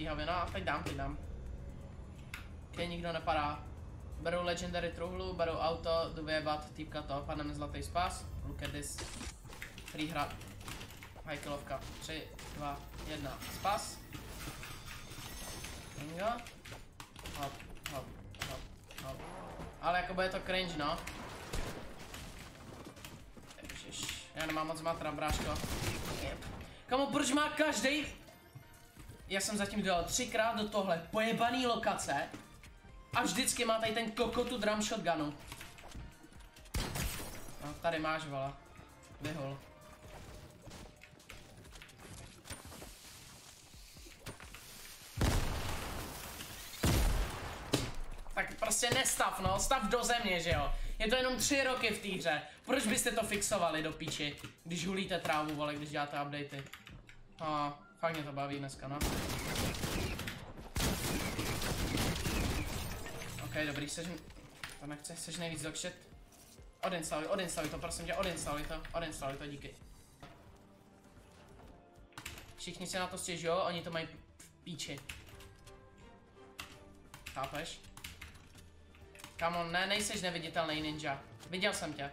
té havě, no a teď dám, teď dám. Keď nikdo nepadá. Beru legendary truhlu, beru auto, jdu vyjebat týpka to, padne zlatý spas. Look at this. Free hra. Hajkilovka. 3, 2, 1. Spas. Bingo. Hop, hop, hop, hop. Ale jako bude to cringe, no. Ježiš, já nemám moc matra, bráško. Kamu, proč má každý? Já jsem zatím dělal třikrát do tohle pojebaný lokace a vždycky má tady ten kokotu drum shotgunu. No, tady máš, vala. Vyhol. Tak prostě nestav, no, stav do země, že jo. Je to jenom tři roky v té hře. Proč byste to fixovali do píči, když hulíte trávu, vole, když děláte updaty? A, fakt mě to baví dneska, no. Ok, dobrý, sež... To nechce, sež nejvíc dokšet. Odinstaluj, odinstaluj to, prosím tě, odinstaluj to, odinstaluj to, díky. Všichni se na to stěžují, oni to mají v píči. Chápeš? Come on, ne, nejseš neviditelný ninja. Viděl jsem tě.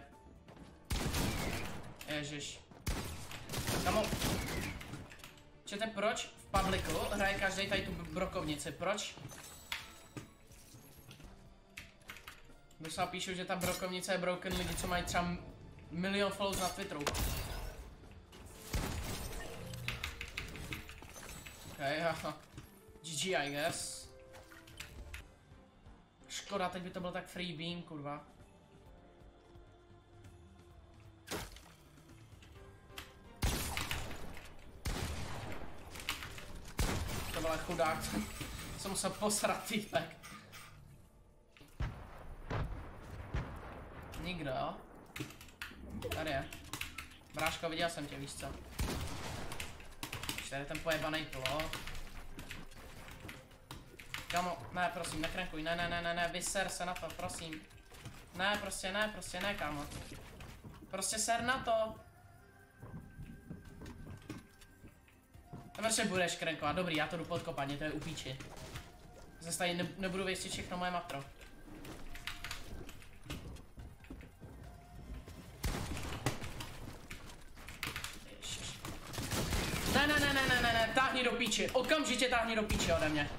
Ježiš. Kamo. Čete, proč v publiku hraje každý tady tu brokovnici? Proč? Když píšu, že ta brokovnice je broken lidi, co mají třeba milion follows na Twitteru. Ok, GG I guess. Škoda, teď by to byl tak free beam, kurva. Byl chudák, jsem musel posrat týpek. Nikdo, jo? Tady je. Bráško, viděl jsem tě, víš co? Tady je ten pojebaný plot. Kamo, ne, prosím, nekrenkuj, ne, ne, ne, ne, ne, vyser se na to, prosím. Ne, prostě ne, prostě ne, kámo. Prostě ser na to. Prostě budeš krenkovat, dobrý, já to jdu pod kopaně, to je upíči. Zase tady ne, nebudu věstit všechno moje matro. Ne, ne, ne, ne, ne, ne, ne, táhni do píči, okamžitě táhni do píči ode mě.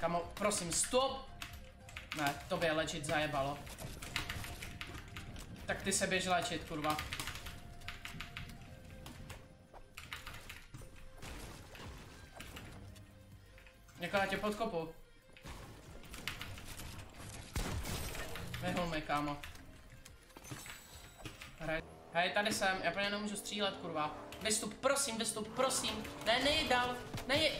Kamo, prosím, stop! Ne, to by je léčit zajebalo. Tak ty se běž léčit, kurva. Jako na tě podkopu. Vyhol mi, kámo. Hej, hej, tady jsem, já plně nemůžu střílet, kurva. Vystup, prosím, vystup, prosím. Ne, nejdi dál, nejdi.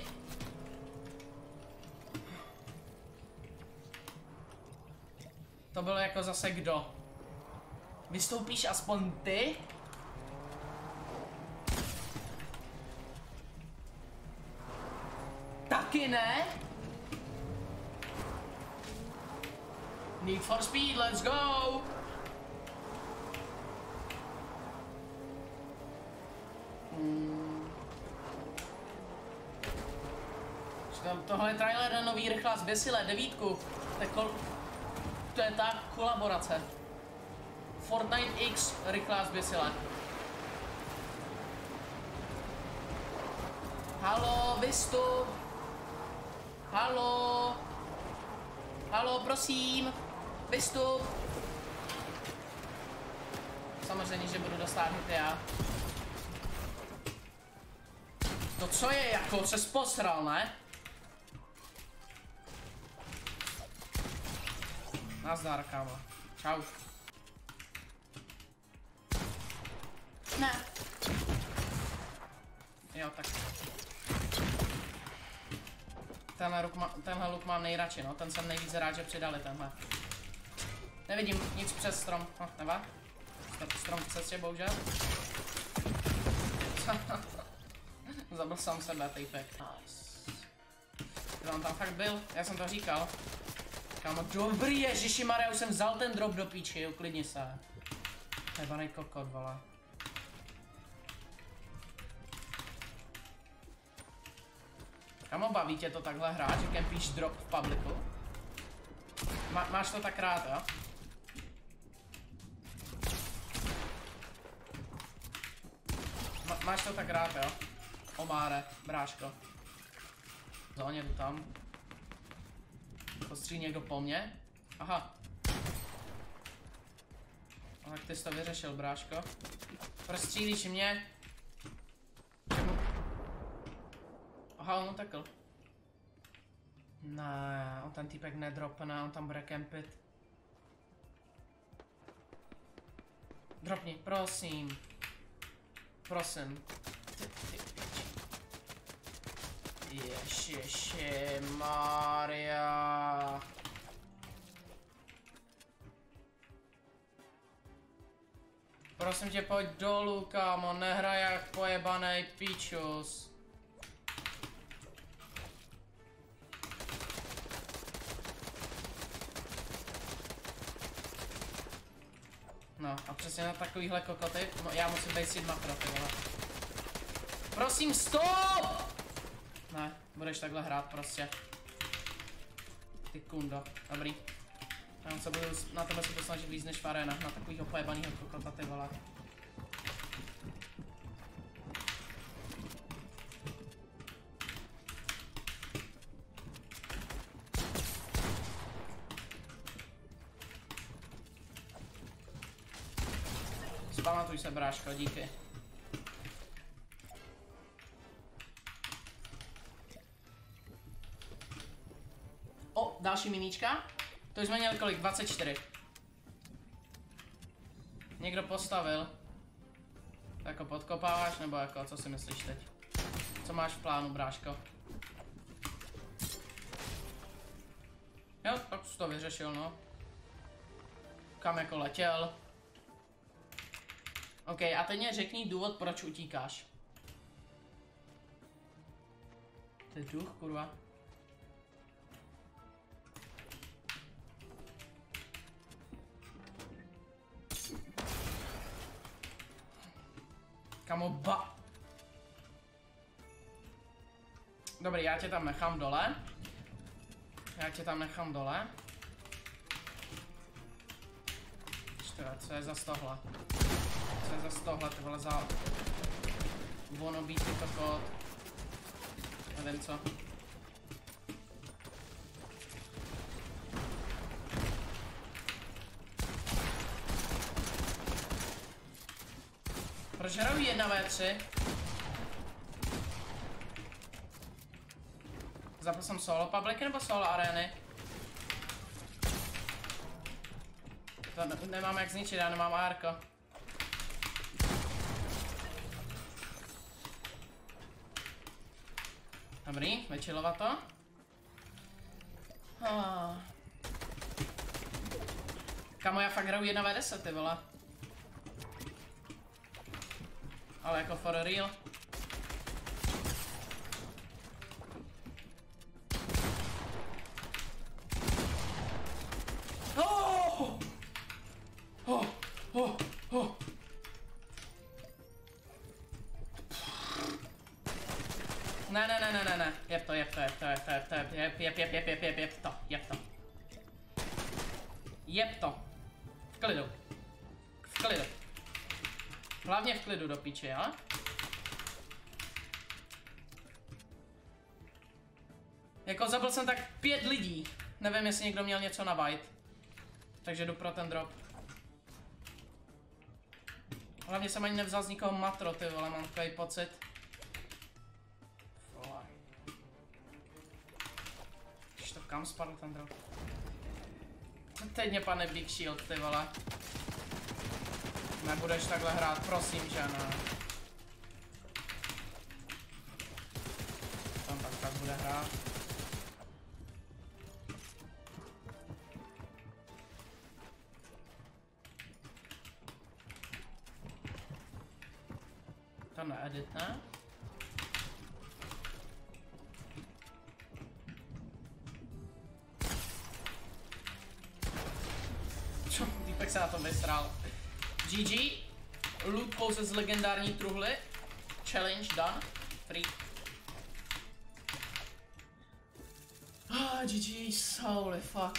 To bylo jako zase kdo? Vystoupíš aspoň ty? Taky ne? Need for speed, let's go! Hmm. Tohle je trailer na nový rychlá zběsilé devítku. Tak kol to je ta kolaborace. Fortnite X rychlá zběsila. Halo, vystup. Halo. Halo, prosím. Vystup. Samozřejmě, že budu dostáhnout já. To co je jako, se posral, ne? Nazdar, kámo. Čau. Ne. Jo, tak. Tenhle, luk má, tenhle luk mám nejradši, no. Ten jsem nejvíc rád, že přidali tenhle. Nevidím nic přes strom. Oh, neva? Strom v cestě, bohužel. Zabil jsem sebe, týpek. Nice. On tam fakt byl, já jsem to říkal. Kámo, dobrý, ježiši Maria, už jsem vzal ten drop do píči, uklidni se. Jebanej kokot, vole. Kamo, baví tě to takhle hrát, že kempíš drop v publiku? Má, máš to tak rád, jo? Má, máš to tak rád, jo? Omáre, bráško. Zóně jdu tam. Postří někdo po mně? Aha. A tak ty jsi to vyřešil, bráško. Prostřílíš mě? Aha, on utekl. Ne, on ten týpek nedropne, on tam bude kempit. Dropni, prosím. Prosím. Ježiši Maria. Prosím tě, pojď dolů, kámo, nehraj jak pojebanej pičus. No a přesně na takovýhle kokoty, no, já musím být Sigma pro ty vole. Prosím, stop! Ne, budeš takhle hrát prostě. Ty kundo, dobrý. Já se budu, na tebe se budu snažit víc než v arenách, na takovýho pojebanýho kokota ty vole. Bráško, díky. O, další miníčka. To jsme měli kolik? 24. Někdo postavil. Jako podkopáváš, nebo jako, co si myslíš teď? Co máš v plánu, bráško? Jo, tak jsi to vyřešil, no. Kam jako letěl. OK, a teď mě řekni důvod, proč utíkáš. To je duch, kurva. Kamo, ba... Dobrý, já tě tam nechám dole. Já tě tam nechám dole. Čtyři, co je za tohle? Co je za tohle, ty vole, za... Wannabe ty kokot. Nevím co. Proč hraju 1v3? Zapl jsem solo publicy nebo solo areny? To ne nemám jak zničit, já nemám ARko. Dobrý, vyčilovat to. Ah. Kamo, já fakt hraju 1v10, ty vole. Ale jako for real. Oh! Oh! Oh! Ne, ne, ne, ne, ne, ne. Jeb to, jeb to, jeb to, jeb to, jeb to, jeb, jeb, jeb, jeb, jeb, jeb, jeb to, jeb to. Jeb to. V klidu. V klidu. Hlavně v klidu do piče, jo? Jako zabil jsem tak pět lidí. Nevím, jestli někdo měl něco na white. Takže jdu pro ten drop. Hlavně jsem ani nevzal z nikoho matro, ty vole, mám takový pocit. Kam spadl ten drop? Teď mě pane Big Shield, ty vole. Nebudeš takhle hrát, prosím, že ne. Tam tak tak bude hrát. To needit, ne? Týpek se na to vysral. GG. Loot pouze z legendární truhly. Challenge done. Free. Ah, GG, holy fuck.